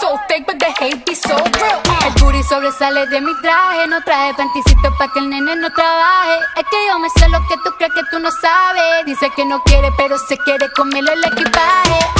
so fake, but the hate be so real. El booty sobresale de mi traje, no traje panticito pa' que el nene no trabaje. Es que yo me sé lo que tú crees que tú no sabes. Dice que no quiere, pero se quiere comerle el equipaje.